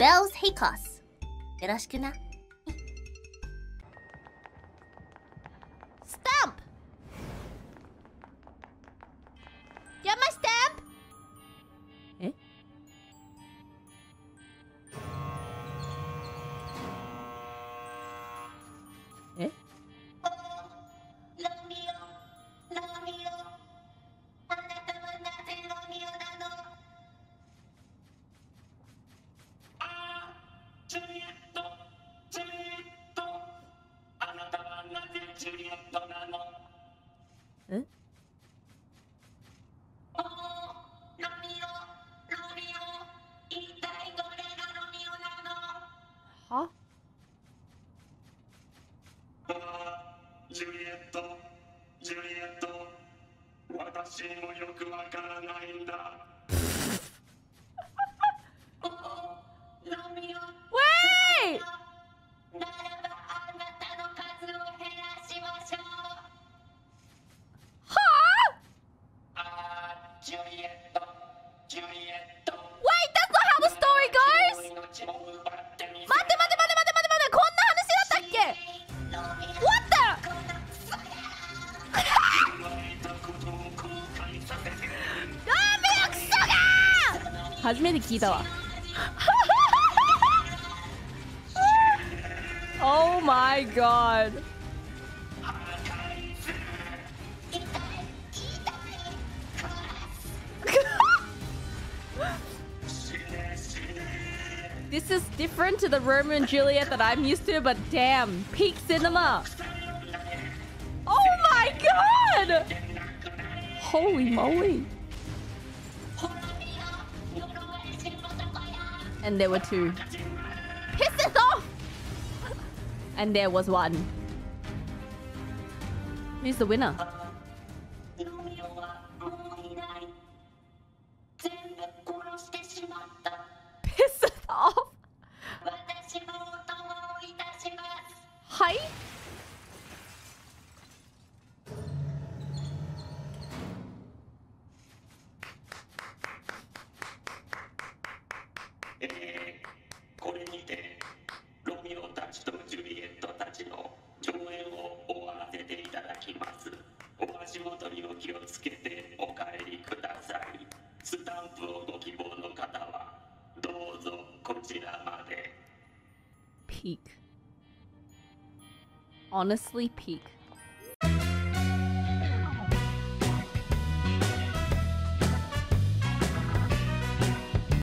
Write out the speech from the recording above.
Baelz Hakos. よろしくな。ュリエット、ジュリエット、あなたは？なぜジュリエットなのえおーロミオ、ロミオ、一体どれがロミオなのはあジュリエット、ジュリエット、私もよくわからないんだ。Wait, that's not how the story goes! 命も奪ってみせ待って待って待って待って待って待ってこんな話だったっけ What the? ラーメンクソが初めて聞いたわ Oh my god This is different to the Romeo and Juliet that I'm used to, but damn, peak cinema. Oh my god! Holy moly. And there were two. Piss it off! And there was one. Who's the winner? スタンプをご希望の方はどうぞこちらまで Peak. Honestly, peak.